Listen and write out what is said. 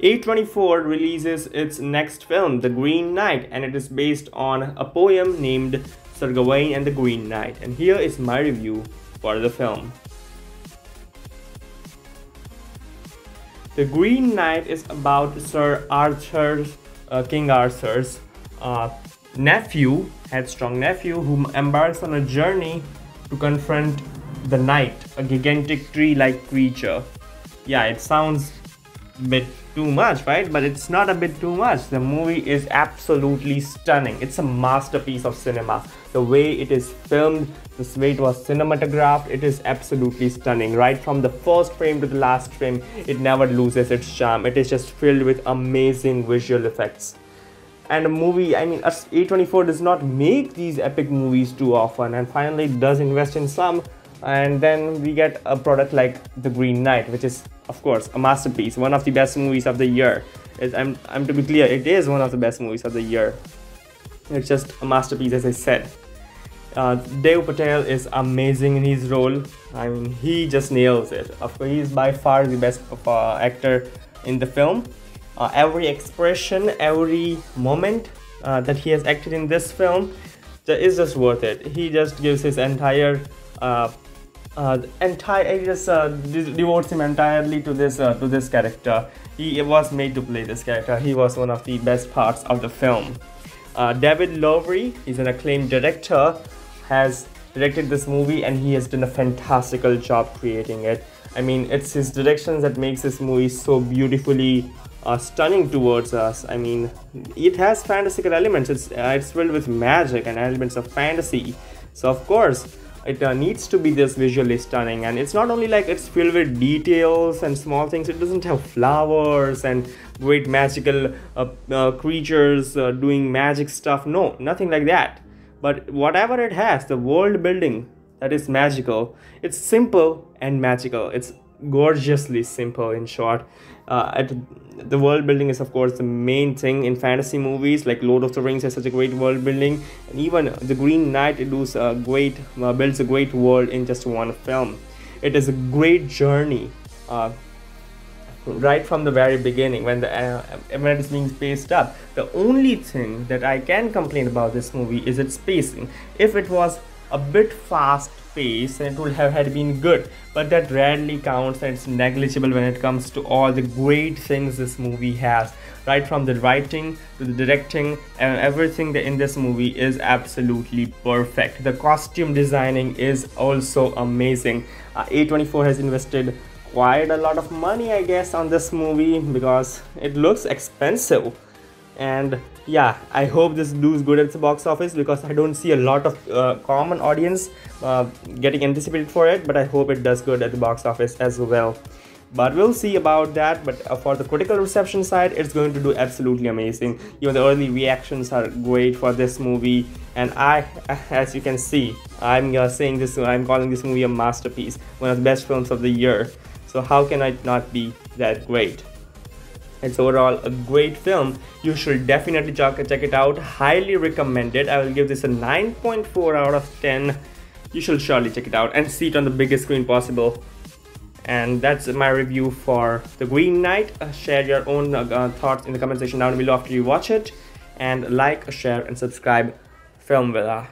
A24 releases its next film, The Green Knight, and it is based on a poem named Sir Gawain and the Green Knight. And here is my review for the film. The Green Knight is about Sir Arthur's, uh, King Arthur's uh, nephew, headstrong nephew, who embarks on a journey to confront the Knight, a gigantic tree-like creature. Yeah, it sounds bit too much, right? But it's not a bit too much. The movie is absolutely stunning. It's a masterpiece of cinema. The way it is filmed, the way it was cinematographed, it is absolutely stunning. Right from the first frame to the last frame, it never loses its charm. It is just filled with amazing visual effects. And a movie, I mean, A24 does not make these epic movies too often, and finally does invest in some and then we get a product like The Green Knight, which is of course a masterpiece, one of the best movies of the year. I'm, I'm to be clear, it is one of the best movies of the year. It's just a masterpiece, as I said. Uh, Dev Patel is amazing in his role. I mean, he just nails it. Of course, he's by far the best uh, actor in the film. Uh, every expression, every moment uh, that he has acted in this film is just worth it. He just gives his entire uh, uh, entire uh, devotes him entirely to this uh, to this character. He was made to play this character. He was one of the best parts of the film. Uh, David Lowery is an acclaimed director, has directed this movie, and he has done a fantastical job creating it. I mean, it's his directions that makes this movie so beautifully uh, stunning towards us. I mean, it has fantastical elements. It's uh, it's filled with magic and elements of fantasy. So of course it uh, needs to be this visually stunning and it's not only like it's filled with details and small things. It doesn't have flowers and great magical uh, uh, creatures uh, doing magic stuff. No nothing like that. But whatever it has the world building that is magical it's simple and magical. It's gorgeously simple in short. Uh, at the world building is of course the main thing in fantasy movies like lord of the rings has such a great world building and even the green knight it does a great uh, builds a great world in just one film. It is a great journey uh, right from the very beginning when the uh, event is being spaced up. The only thing that i can complain about this movie is its pacing. If it was a bit fast pace and it would have had been good. But that rarely counts and it's negligible when it comes to all the great things this movie has. Right from the writing to the directing and everything in this movie is absolutely perfect. The costume designing is also amazing. Uh, a24 has invested quite a lot of money i guess on this movie because it looks expensive and yeah i hope this does good at the box office because i don't see a lot of uh, common audience uh, getting anticipated for it but i hope it does good at the box office as well. But we'll see about that. But uh, for the critical reception side it's going to do absolutely amazing. You know the early reactions are great for this movie. And i as you can see i'm uh, saying this i'm calling this movie a masterpiece one of the best films of the year. So how can i not be that great it's overall a great film. You should definitely check, it out. Highly recommended. I will give this a 9.4 out of 10 you should surely check it out and see it on the biggest screen possible. And that's my review for the green knight. Uh, share your own uh, thoughts in the comment section down below after you watch it. And like share and subscribe FilmVilla